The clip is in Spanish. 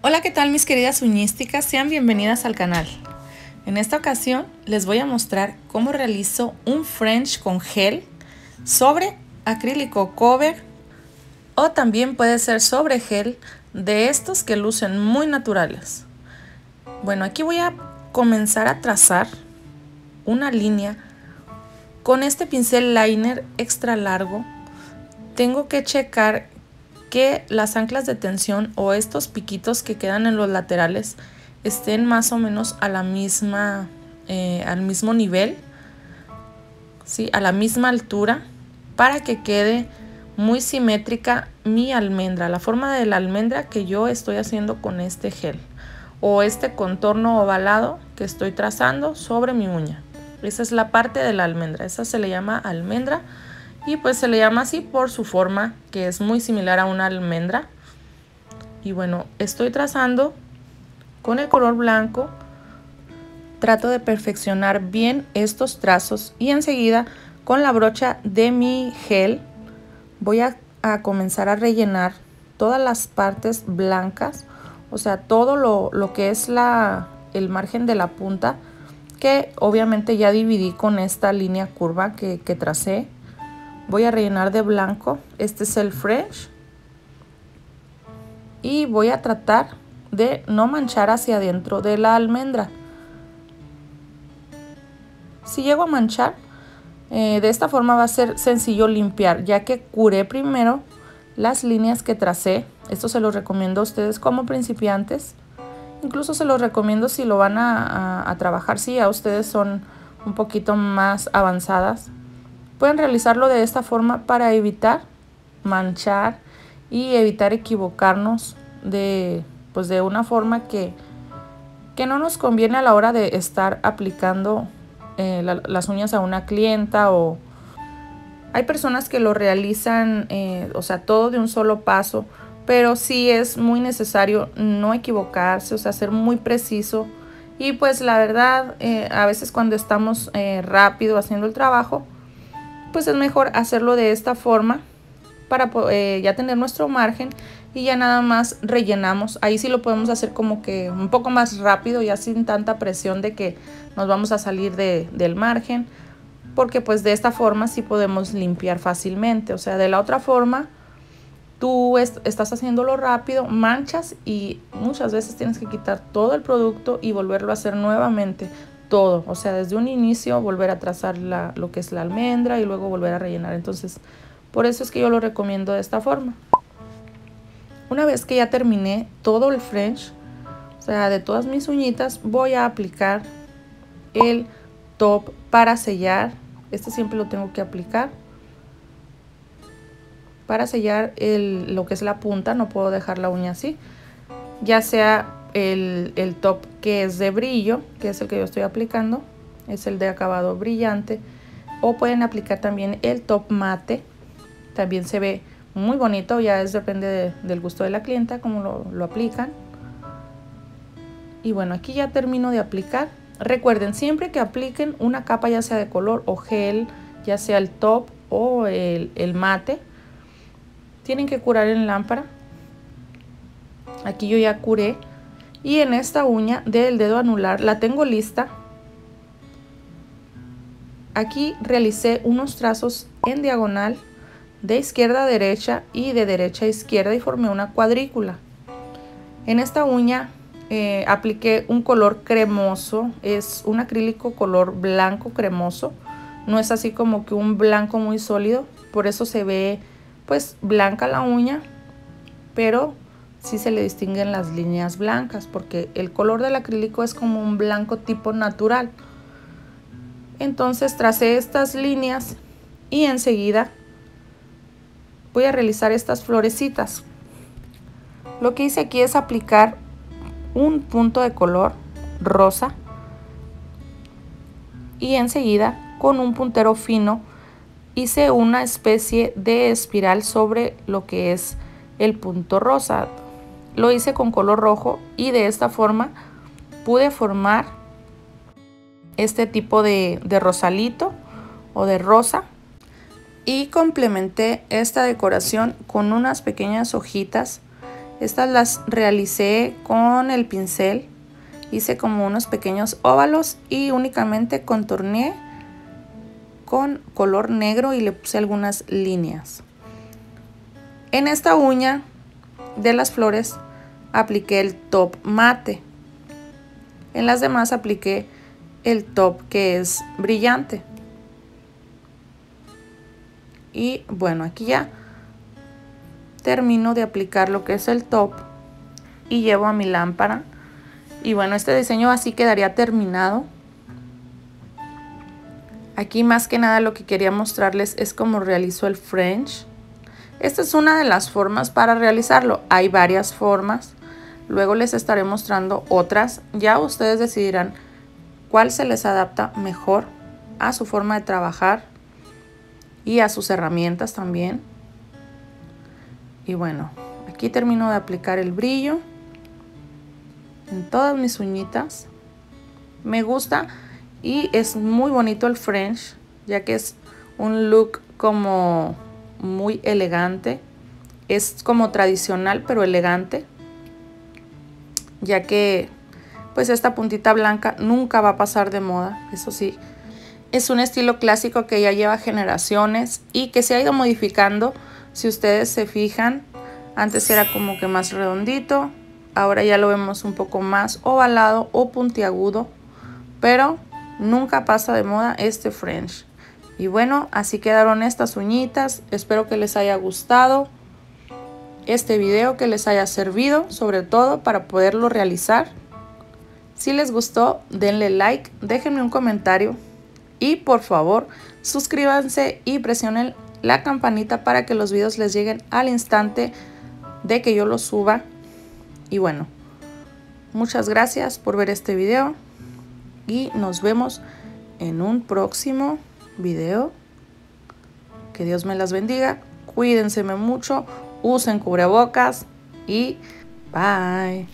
Hola, ¿qué tal mis queridas uñísticas? Sean bienvenidas al canal. En esta ocasión les voy a mostrar cómo realizo un French con gel sobre acrílico cover o también puede ser sobre gel de estos que lucen muy naturales. Bueno, aquí voy a comenzar a trazar una línea con este pincel liner extra largo. Tengo que checar que las anclas de tensión o estos piquitos que quedan en los laterales estén más o menos a la misma, eh, al mismo nivel, ¿sí? a la misma altura, para que quede muy simétrica mi almendra, la forma de la almendra que yo estoy haciendo con este gel o este contorno ovalado que estoy trazando sobre mi uña. Esa es la parte de la almendra, esa se le llama almendra y pues se le llama así por su forma que es muy similar a una almendra. Y bueno estoy trazando con el color blanco. Trato de perfeccionar bien estos trazos y enseguida con la brocha de mi gel voy a, comenzar a rellenar todas las partes blancas o sea todo lo, que es la, el margen de la punta que obviamente ya dividí con esta línea curva que, que tracé voy a rellenar de blanco. Este es el fresh. Y voy a tratar de no manchar hacia adentro de la almendra. Si llego a manchar eh, de esta forma va a ser sencillo limpiar ya que curé primero las líneas que tracé. Esto se los recomiendo a ustedes como principiantes. Incluso se los recomiendo si lo van a, a trabajar. Si a ustedes son un poquito más avanzadas Pueden realizarlo de esta forma para evitar manchar y evitar equivocarnos de, pues de una forma que, que no nos conviene a la hora de estar aplicando eh, las uñas a una clienta o hay personas que lo realizan, eh, o sea, todo de un solo paso, pero sí es muy necesario no equivocarse, o sea, ser muy preciso. Y pues la verdad, eh, a veces cuando estamos rápido haciendo el trabajo, pues es mejor hacerlo de esta forma para eh, ya tener nuestro margen y ya nada más rellenamos. Ahí sí lo podemos hacer como que un poco más rápido, ya sin tanta presión de que nos vamos a salir del margen, porque pues de esta forma sí podemos limpiar fácilmente. O sea, de la otra forma, tú estás haciéndolo rápido, manchas y muchas veces tienes que quitar todo el producto y volverlo a hacer nuevamente todo, o sea, desde un inicio volver a trazar la, lo que es la almendra y luego volver a rellenar. Entonces, por eso es que yo lo recomiendo de esta forma. Una vez que ya terminé todo el French, o sea, de todas mis uñitas, voy a aplicar el top para sellar. Este siempre lo tengo que aplicar. Para sellar el, lo que es la punta, no puedo dejar la uña así. Ya sea el, top que es de brillo, que es el que yo estoy aplicando, es el de acabado brillante. O pueden aplicar también el top mate, también se ve muy bonito, ya es depende del gusto de la clienta, como lo, aplican. Y bueno, aquí ya termino de aplicar. Recuerden, siempre que apliquen una capa ya sea de color o gel, ya sea el top o el, el mate, tienen que curar en lámpara. Aquí yo ya curé y en esta uña del dedo anular la tengo lista. Aquí realicé unos trazos en diagonal de izquierda a derecha y de derecha a izquierda y formé una cuadrícula. En esta uña eh, apliqué un color cremoso, es un acrílico color blanco cremoso, no es así como que un blanco muy sólido, por eso se ve pues blanca la uña, pero sí se le distinguen las líneas blancas porque el color del acrílico es como un blanco tipo natural. Entonces tracé estas líneas y enseguida voy a realizar estas florecitas. Lo que hice aquí es aplicar un punto de color rosa y enseguida con un puntero fino hice una especie de espiral sobre lo que es el punto rosa lo hice con color rojo y de esta forma pude formar este tipo de, de rosalito o de rosa y complementé esta decoración con unas pequeñas hojitas Estas las realicé con el pincel. Hice como unos pequeños óvalos y únicamente contorneé con color negro y le puse algunas líneas. En esta uña de las flores apliqué el top mate. En las demás apliqué el top que es brillante. Y bueno, aquí ya termino de aplicar lo que es el top y llevo a mi lámpara. Y bueno, este diseño así quedaría terminado. Aquí más que nada lo que quería mostrarles es cómo realizo el French. Esta es una de las formas para realizarlo. Hay varias formas. Luego les estaré mostrando otras. Ya ustedes decidirán cuál se les adapta mejor a su forma de trabajar y a sus herramientas también. Y bueno, aquí termino de aplicar el brillo en todas mis uñitas. Me gusta y es muy bonito el French, ya que es un look como muy elegante. Es como tradicional pero elegante, ya que pues esta puntita blanca nunca va a pasar de moda, eso sí. Es un estilo clásico que ya lleva generaciones y que se ha ido modificando. Si ustedes se fijan, antes era como que más redondito, ahora ya lo vemos un poco más ovalado o puntiagudo, pero nunca pasa de moda este French. Y bueno, así quedaron estas uñitas. Espero que les haya gustado este video, que les haya servido, sobre todo para poderlo realizar. Si les gustó, denle like, déjenme un comentario y por favor suscríbanse y presionen la campanita para que los videos les lleguen al instante de que yo los suba. Y bueno, muchas gracias por ver este video y nos vemos en un próximo video. Que Dios me las bendiga. Cuídense mucho, usen cubrebocas y bye.